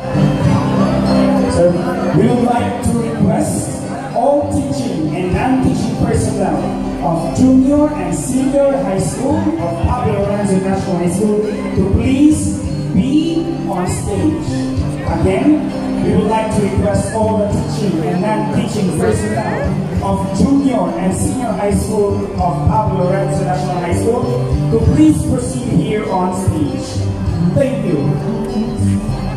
So we would like to request all teaching and non-teaching personnel of junior and senior high school of Pablo Lorenzo National High School to please be on stage. Again, we would like to request all the teaching and non-teaching personnel of junior and senior high school of Pablo Lorenzo National High School to please proceed here on stage. Thank you.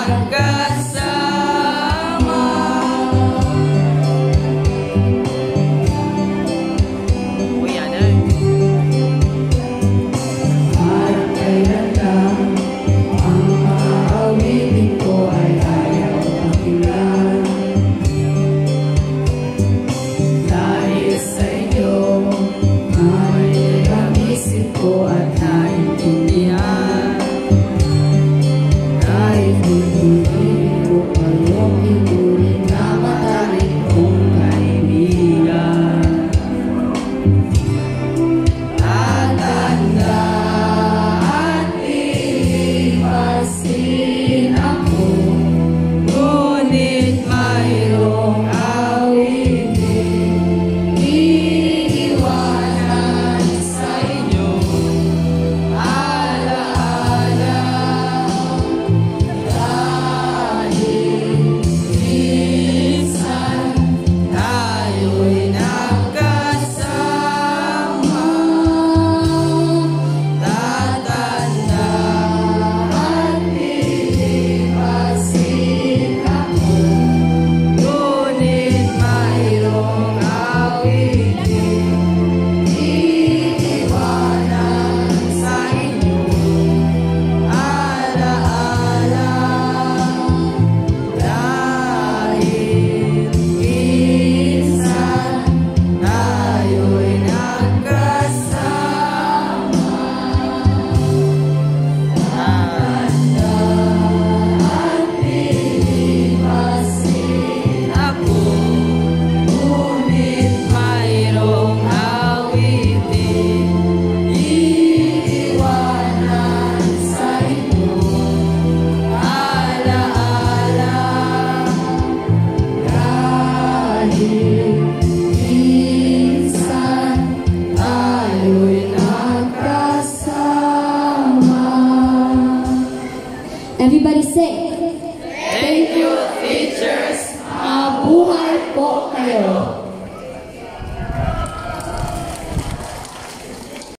Uy, Everybody say,